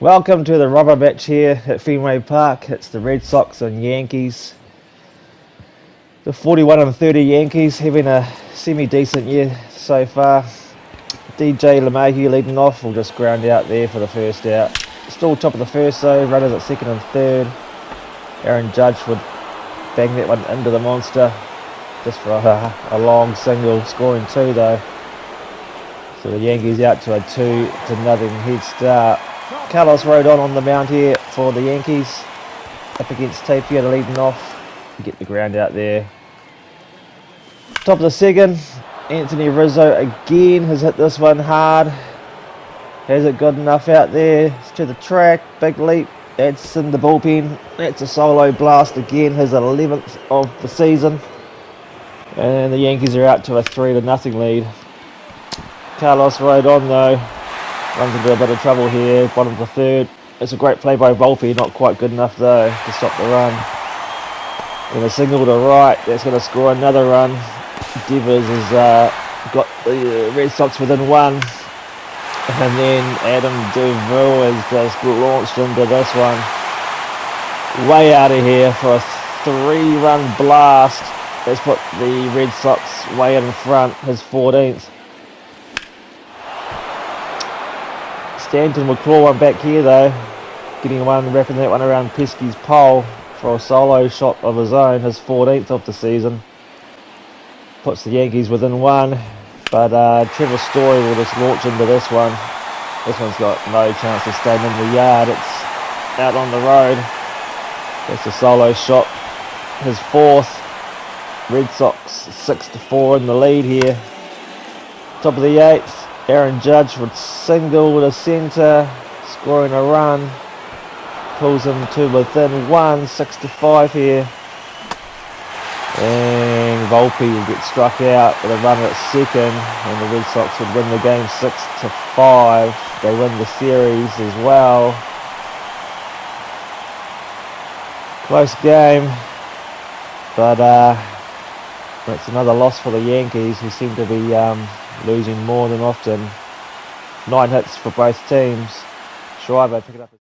Welcome to the rubber match here at Fenway Park. It's the Red Sox and Yankees. The 41 and 30 Yankees having a semi-decent year so far. DJ LeMahieu leading off, We'll just ground out there for the first out. Still top of the first though, runners at second and third. Aaron Judge would bang that one into the monster just for a, a long single, scoring two though. So the Yankees out to a two to nothing head start. Carlos Rodon on the mound here for the Yankees. Up against Tapia leading off. Get the ground out there. Top of the second. Anthony Rizzo again has hit this one hard. Has it good enough out there? It's to the track. Big leap. That's in the bullpen. That's a solo blast again. His 11th of the season. And the Yankees are out to a 3 to nothing lead. Carlos Rodon though runs into a bit of trouble here, bottom of the third. It's a great play by Volpe, not quite good enough though to stop the run. And a single to right, that's going to score another run. Devers has uh, got the uh, Red Sox within one. And then Adam Duvall has just launched into this one. Way out of here for a three-run blast. That's put the Red Sox way in front, his 14th. Stanton will claw one back here though. Getting one, wrapping that one around Pesky's pole for a solo shot of his own, his 14th of the season. Puts the Yankees within one, but uh, Trevor Story will just launch into this one. This one's got no chance of staying in the yard. It's out on the road. That's a solo shot. His fourth. Red Sox six to four in the lead here. Top of the eighth. Aaron Judge would single with a centre, scoring a run. Pulls him to within one, six to five here. And Volpe will get struck out with a run at second, and the Red Sox would win the game six to five. They win the series as well. Close game, but uh, it's another loss for the Yankees, who seem to be um, losing more than often. Nine hits for both teams. Schreiber pick it up.